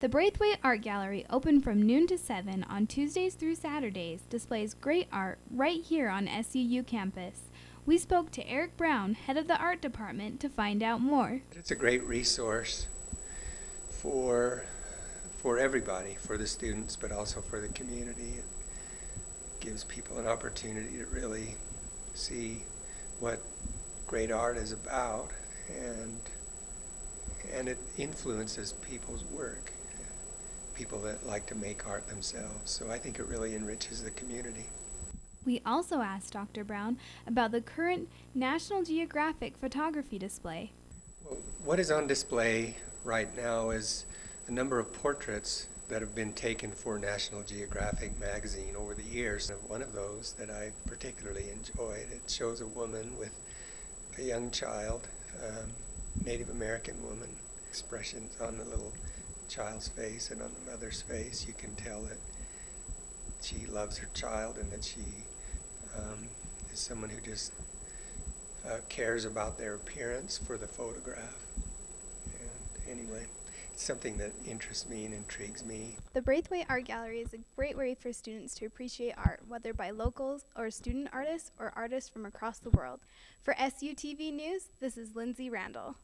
The Braithwaite Art Gallery, open from noon to 7 on Tuesdays through Saturdays, displays great art right here on SUU campus. We spoke to Eric Brown, head of the art department, to find out more. It's a great resource for for everybody, for the students, but also for the community. It gives people an opportunity to really see what great art is about and and it influences people's work people that like to make art themselves so i think it really enriches the community We also asked Dr. Brown about the current National Geographic photography display. well, what is on display right now is a number of portraits that have been taken for national geographic magazine over the years and one of those that i particularly enjoyed it shows a woman with a young child um, native american woman expressions on the little child's face and on the mother's face you can tell that she loves her child and that she um, is someone who just uh, cares about their appearance for the photograph. And anyway, it's something that interests me and intrigues me. The Braithwaite Art Gallery is a great way for students to appreciate art, whether by locals or student artists or artists from across the world. For SUTV News, this is Lindsay Randall.